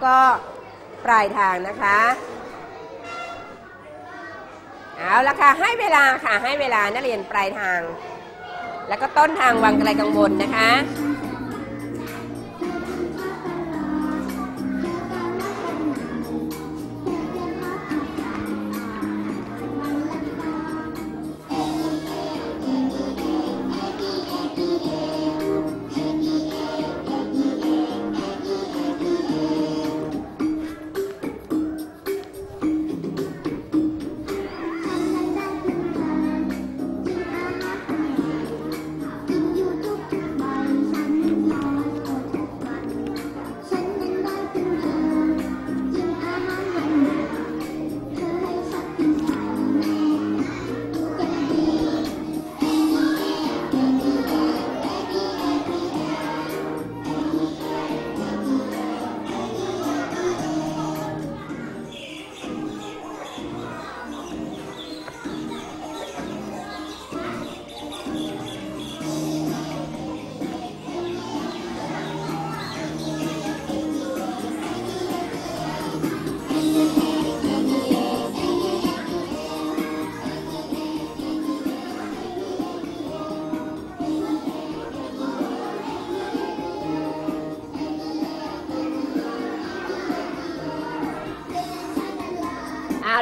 แล้วก็ปลายทางนะคะ เอาละค่ะ ให้เวลาค่ะ ให้เวลานักเรียนปลายทาง แล้วก็ต้นทางวังไกลกังวลนะคะ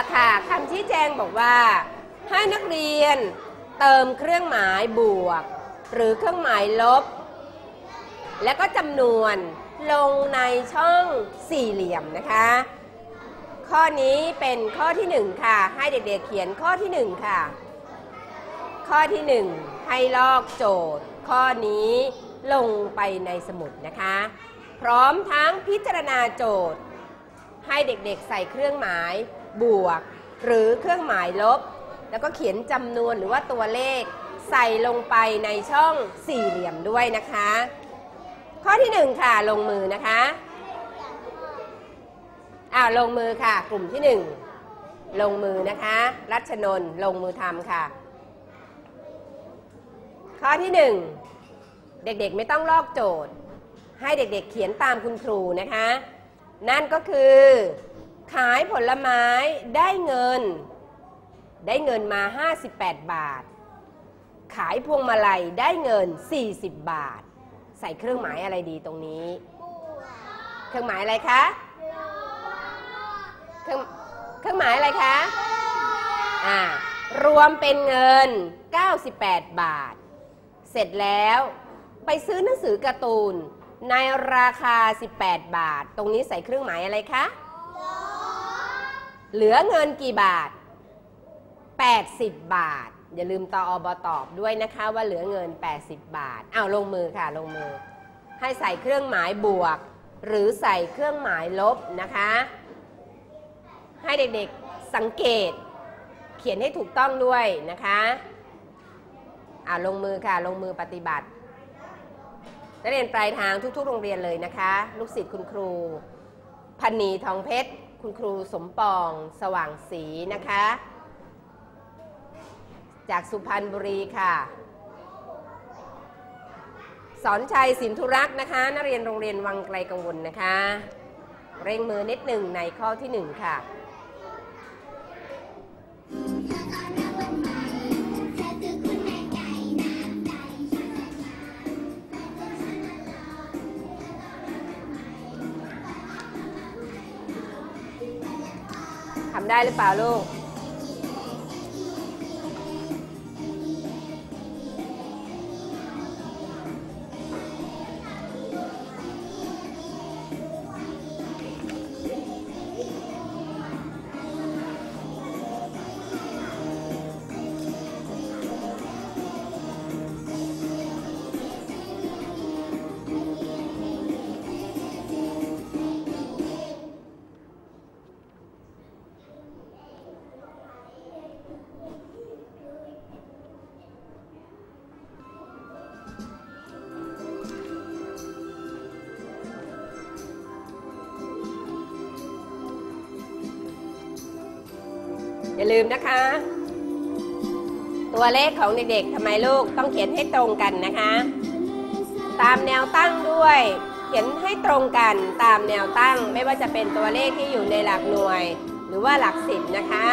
ละค่ะคำชี้แจงบอกว่า ให้นักเรียนเติมเครื่องหมายบวก หรือเครื่องหมายลบ แล้วก็จำนวนลงในช่องสี่เหลี่ยมนะคะ ข้อนี้เป็นข้อที่หนึ่งค่ะ ให้เด็กๆเขียนข้อที่หนึ่งค่ะ ข้อที่หนึ่งให้ลอกโจทย์ ข้อนี้ลงไปในสมุดนะคะ พร้อมทั้งพิจารณาโจทย์ ให้เด็กๆใส่เครื่องหมาย บวก หรือเครื่องหมายลบ แล้วก็เขียนจำนวนหรือว่าตัวเลขใส่ลงไปในช่องสี่เหลี่ยมด้วยนะคะ ข้อที่หนึ่งค่ะลงมือนะคะอ่าลงมือค่ะ กลุ่มที่หนึ่งลงมือนะคะ รัชนนลงมือทำค่ะ ข้อที่หนึ่งเด็กๆไม่ต้องลอกโจทย์ ให้เด็กๆเขียนตามคุณครูนะคะ นั่นก็คือ ขายผลไม้ได้เงิน ได้เงินมา 58 บาท ขายพวงมาลัยได้เงิน 40 บาท ใส่เครื่องหมายอะไรดีตรงนี้ เครื่องหมายอะไรคะเครื่องเครื่องหมายอะไรคะอ่ารวมเป็นเงิน 98 บาท เสร็จแล้วไปซื้อหนังสือการ์ตูนในราคา 18 บาท ตรงนี้ใส่เครื่องหมายอะไรคะ เหลือเงินกี่บาท 80 บาท อย่าลืมตออบตอบด้วยนะคะว่าเหลือเงิน 80 บาท อ้าวลงมือค่ะลงมือ ให้ใส่เครื่องหมายบวก หรือใส่เครื่องหมายลบนะคะ ให้เด็กๆสังเกต เขียนให้ถูกต้องด้วยนะคะอ่าลงมือค่ะลงมือปฏิบัตินักเรียนปลายทางทุกๆ โรงเรียนเลยนะคะ ลูกศิษย์คุณครูพันนีทองเพชร คุณครูสมปองสว่างศรีนะคะ จากสุพรรณบุรีค่ะ สอนชัยสินธุรักษ์นะคะ นักเรียนโรงเรียนวังไกลกังวลนะคะ เร่งมือนิดหนึ่งในข้อที่หนึ่งค่ะ ได้หรือเปล่าลูก อย่าลืมนะคะ ตัวเลขของเด็กๆทำไมลูกต้องเขียนให้ตรงกันนะคะ ตามแนวตั้งด้วย เขียนให้ตรงกันตามแนวตั้ง ไม่ว่าจะเป็นตัวเลขที่อยู่ในหลักหน่วย หรือว่าหลักสิบนะคะ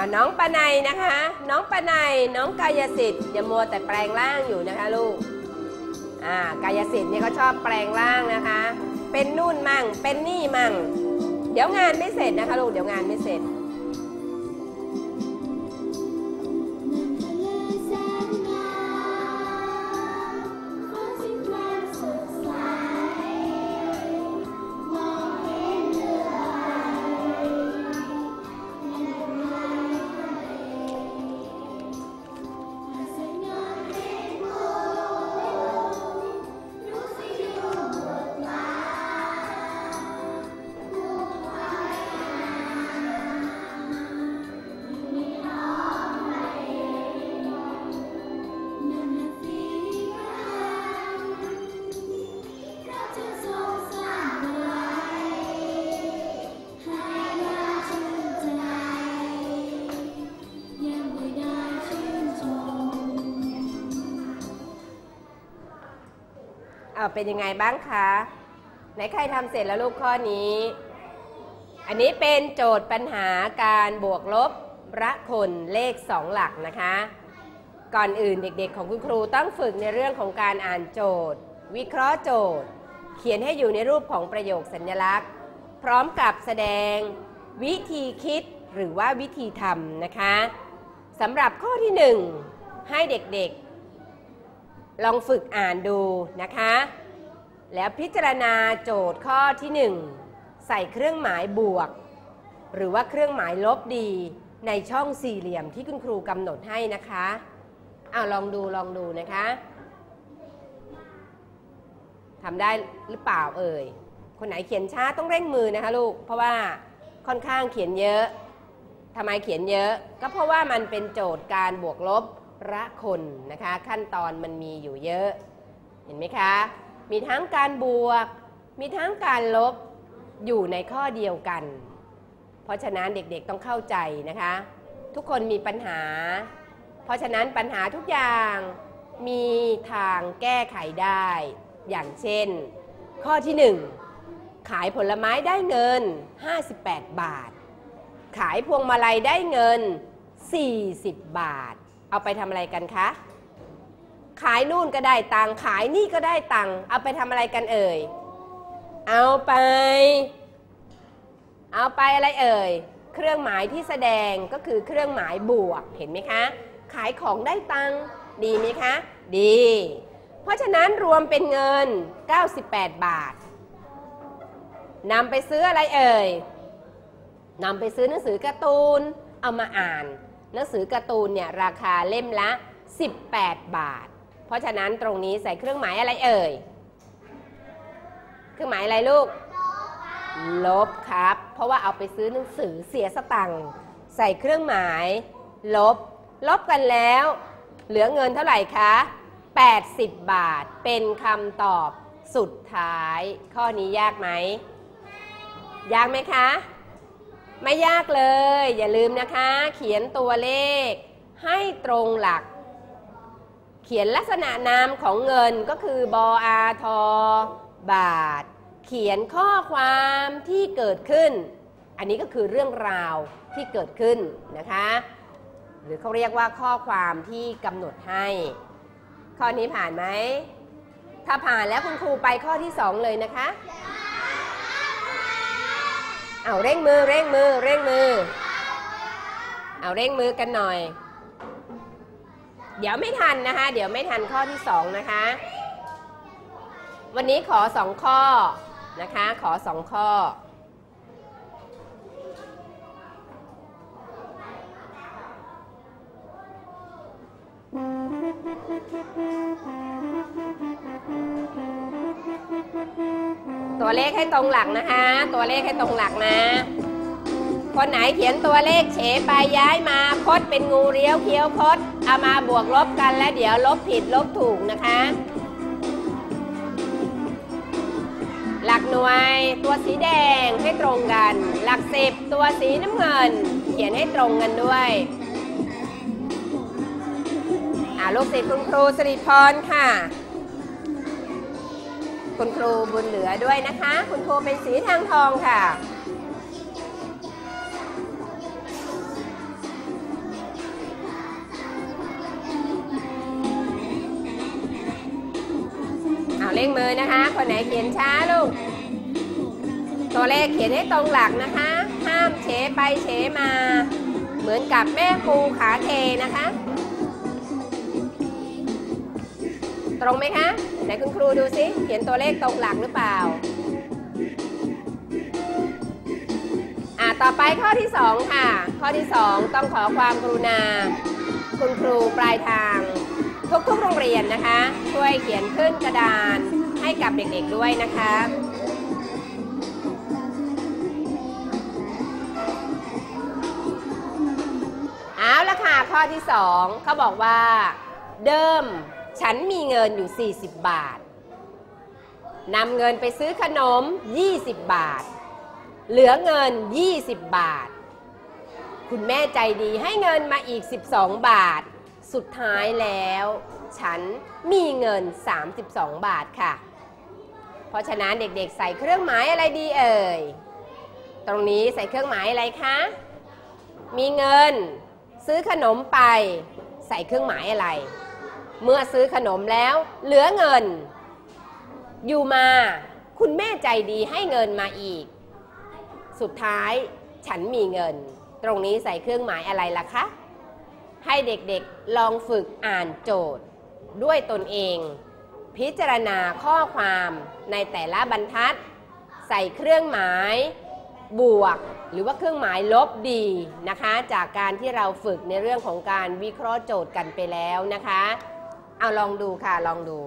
เอาน้องปนัยนะคะ น้องปนัยน้องกายสิทธิ์อย่ามัวแต่แปลงร่างอยู่นะคะลูกอ่ากายสิทธิ์เนี่ยเขาชอบแปลงร่างนะคะ เป็นนู่นมั่งเป็นนี่มั่ง เดี๋ยวงานไม่เสร็จนะคะลูกเดี๋ยวงานไม่เสร็จ เอาเป็นยังไงบ้างคะ ไหนใครทำเสร็จแล้วลูกข้อนี้ อันนี้เป็นโจทย์ปัญหาการบวกลบระคนเลข2หลักนะคะ ก่อนอื่นเด็กๆ ของคุณครูต้องฝึกในเรื่องของการอ่านโจทย์ วิเคราะห์โจทย์ เขียนให้อยู่ในรูปของประโยคสัญลักษณ์ พร้อมกับแสดงวิธีคิดหรือว่าวิธีทำนะคะสำหรับข้อที่ 1 ให้เด็กๆ ลองฝึกอ่านดูนะคะ แล้วพิจารณาโจทย์ข้อที่ 1 ใส่เครื่องหมายบวก หรือว่าเครื่องหมายลบดีในช่องสี่เหลี่ยมที่คุณครูกำหนดให้นะคะเอาลองดูลองดูนะคะทำได้หรือเปล่าเอ่ย คนไหนเขียนช้าต้องเร่งมือนะคะลูก เพราะว่าค่อนข้างเขียนเยอะทำไมเขียนเยอะ ก็เพราะว่ามันเป็นโจทย์การบวกลบ ระคนนะคะ ขั้นตอนมันมีอยู่เยอะ เห็นไหมคะ มีทั้งการบวก มีทั้งการลบอยู่ในข้อเดียวกัน เพราะฉะนั้นเด็กๆต้องเข้าใจนะคะ ทุกคนมีปัญหา เพราะฉะนั้นปัญหาทุกอย่างมีทางแก้ไขได้ อย่างเช่น ข้อที่ 1 ขายผลไม้ได้เงิน 58 บาท ขายพวงมาลัยได้เงิน 40 บาท เอาไปทำอะไรกันคะ ขายนู่นก็ได้ตังค์ขายนี่ก็ได้ตังค์เอาไปทำอะไรกันเอ่ย เอาไป เอาไปอะไรเอ่ย เครื่องหมายที่แสดงก็คือเครื่องหมายบวก เห็นไหมคะ ขายของได้ตังค์ดีไหมคะ ดี เพราะฉะนั้นรวมเป็นเงิน 98 บาทนำไปซื้ออะไรเอ่ยนำไปซื้อหนังสือการ์ตูน เอามาอ่าน หนังสือการ์ตูนเนี่ยราคาเล่มละ 18 บาท เพราะฉะนั้นตรงนี้ใส่เครื่องหมายอะไรเอ่ย เครื่องหมายอะไรลูก ลบครับ เพราะว่าเอาไปซื้อหนังสือเสียสตังค์ใส่เครื่องหมาย ลบ ลบกันแล้ว เหลือเงินเท่าไหร่คะ 80 บาท เป็นคำตอบสุดท้าย ข้อนี้ยากไหม ยากไหมคะ ไม่ยากเลย อย่าลืมนะคะ เขียนตัวเลข ให้ตรงหลัก เขียนลักษณะนามของเงินก็คือบออาทอบาท เขียนข้อความที่เกิดขึ้น อันนี้ก็คือเรื่องราวที่เกิดขึ้นนะคะ หรือเขาเรียกว่าข้อความที่กำหนดให้ ข้อนี้ผ่านไหม ถ้าผ่านแล้วคุณครูไปข้อที่สองเลยนะคะ เอาเร่งมือเร่งมือเร่งมือ เอาเร่งมือกันหน่อย เดี๋ยวไม่ทันนะคะ เดี๋ยวไม่ทันข้อที่สองนะคะ วันนี้ขอสองข้อนะคะ ขอสองข้อ ให้ตรงหลักนะคะ ตัวเลขให้ตรงหลักนะ คนไหนเขียนตัวเลขเฉไปย้ายมาคดเป็นงูเลี้ยวเคี้ยวคดเอามาบวกลบกันแล้วเดี๋ยวลบผิดลบถูกนะคะ หลักหน่วยตัวสีแดงให้ตรงกัน หลักสิบตัวสีน้ำเงิน เขียนให้ตรงกันด้วยอ่าลูกศิษย์คุณครูสิริพรค่ะ คุณครูบุญเหลือด้วยนะคะ คุณครูเป็นสีทางทองค่ะ เอาเร่งมือนะคะ คนไหนเขียนช้าลูก ตัวเลขเขียนให้ตรงหลักนะคะ ห้ามเฉไปเฉมา เหมือนกับแม่ครูขาเทนะคะ ตรงไหมคะ ไหนคุณครูดูซิเขียนตัวเลขตรงหลักหรือเปล่า อ่าต่อไปข้อที่ 2 ค่ะ ข้อที่ 2 ต้องขอความกรุณา คุณครูปลายทาง ทุกๆโรงเรียนนะคะ ช่วยเขียนขึ้นกระดานให้กับเด็กๆด้วยนะคะเอาละค่ะข้อที่ 2เขาบอกว่า เดิม ฉันมีเงินอยู่ 40 บาทนำเงินไปซื้อขนม 20 บาท เหลือเงิน 20 บาท คุณแม่ใจดีให้เงินมาอีก 12 บาท สุดท้ายแล้ว ฉันมีเงิน 32 บาทค่ะ เพราะฉะนั้นเด็กๆใส่เครื่องหมายอะไรดีเอ่ย ตรงนี้ใส่เครื่องหมายอะไรคะ มีเงิน ซื้อขนมไป ใส่เครื่องหมายอะไร เมื่อซื้อขนมแล้ว เหลือเงิน อยู่มา คุณแม่ใจดีให้เงินมาอีก สุดท้ายฉันมีเงิน ตรงนี้ใส่เครื่องหมายอะไรล่ะคะ ให้เด็กๆลองฝึกอ่านโจทย์ ด้วยตนเอง พิจารณาข้อความในแต่ละบรรทัด ใส่เครื่องหมาย บวก หรือว่าเครื่องหมายลบดีนะคะ จากการที่เราฝึกในเรื่องของการวิเคราะห์โจทย์กันไปแล้วนะคะ เอาลองดูค่ะลองดู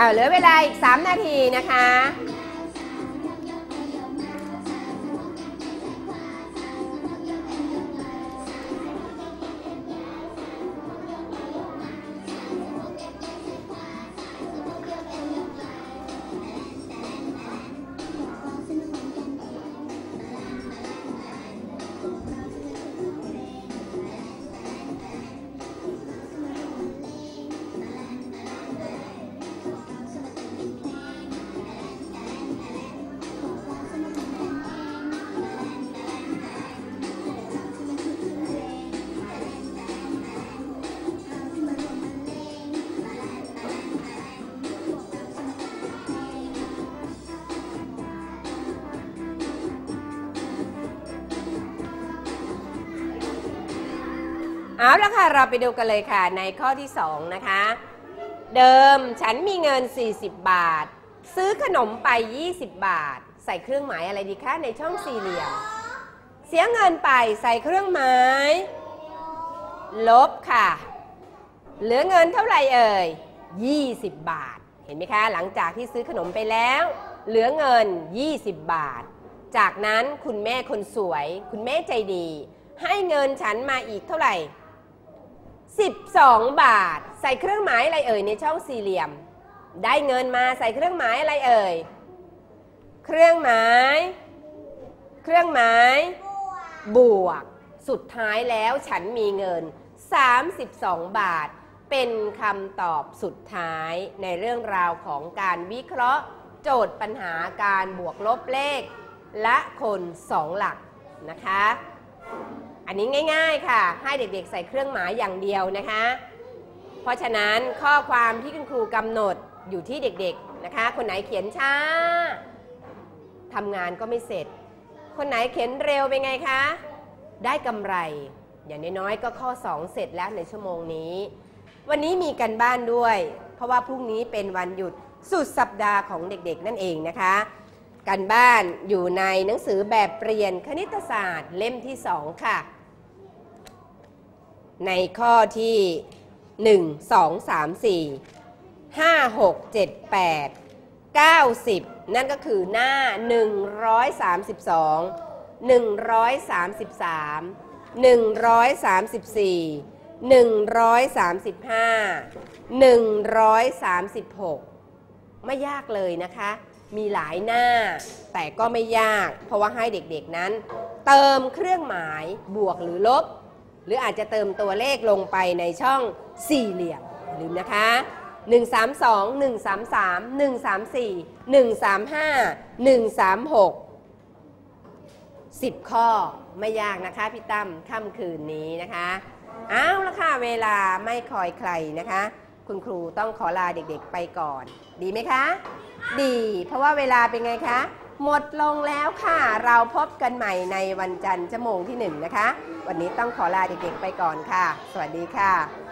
เอาเหลือเวลาอีก 3 นาทีนะคะ เอาละค่ะ เราไปดูกันเลยค่ะ ในข้อที่ 2 นะคะ เดิมฉันมีเงิน 40 บาท ซื้อขนมไป 20 บาท ใส่เครื่องหมายอะไรดีคะในช่องสี่เหลี่ยม เสียเงินไปใส่เครื่องหมาย ลบค่ะ เหลือเงินเท่าไหร่เอ่ย 20 บาท เห็นไหมคะ หลังจากที่ซื้อขนมไปแล้ว เหลือเงิน 20 บาท จากนั้นคุณแม่คนสวย คุณแม่ใจดี ให้เงินฉันมาอีกเท่าไหร่ 12 บาท ใส่เครื่องหมายอะไรเอ่ยในช่องสี่เหลี่ยม ได้เงินมาใส่เครื่องหมายอะไรเอ่ย เครื่องหมาย เครื่องหมาย บวก สุดท้ายแล้วฉันมีเงิน 32 บาท เป็นคำตอบสุดท้ายในเรื่องราวของการวิเคราะห์ โจทย์ปัญหาการบวกลบเลข และคนสองหลักนะคะ อันนี้ง่ายๆค่ะ ให้เด็กๆ ใส่เครื่องหมายอย่างเดียวนะคะ เพราะฉะนั้นข้อความที่คุณครูกำหนดอยู่ที่เด็กๆนะคะ คนไหนเขียนช้าทำงานก็ไม่เสร็จ คนไหนเขียนเร็วเป็นไงคะ ได้กำไร อย่างน้อยๆ ก็ข้อ 2 เสร็จแล้วในชั่วโมงนี้ วันนี้มีกันบ้านด้วย เพราะว่าพรุ่งนี้เป็นวันหยุดสุดสัปดาห์ของเด็กๆ นั่นเองนะคะ กันบ้านอยู่ในหนังสือแบบเปลี่ยนคณิตศาสตร์เล่มที่ 2 ค่ะ ในข้อที่ 1 2 3 4 5 6 7 8 90 นั่นก็คือหน้า 132 133 134 135 136 ไม่ยากเลยนะคะ มีหลายหน้า แต่ก็ไม่ยาก เพราะว่าให้เด็กๆนั้น เติมเครื่องหมายบวกหรือลบ หรืออาจจะเติมตัวเลขลงไปในช่องสี่เหลี่ยมอย่าลืมนะคะ 132 133 134 135 136 10 ข้อไม่ยากนะคะพี่ตั้มค่ำคืนนี้นะคะเอาละค่ะเวลาไม่คอยใครนะคะ คุณครูต้องขอลาเด็กๆไปก่อน ดีไหมคะ ดี เพราะว่าเวลาเป็นไงคะ หมดลงแล้วค่ะ เราพบกันใหม่ในวันจันทร์ชั่วโมงที่หนึ่งนะคะ วันนี้ต้องขอลาเด็กๆไปก่อนค่ะ สวัสดีค่ะ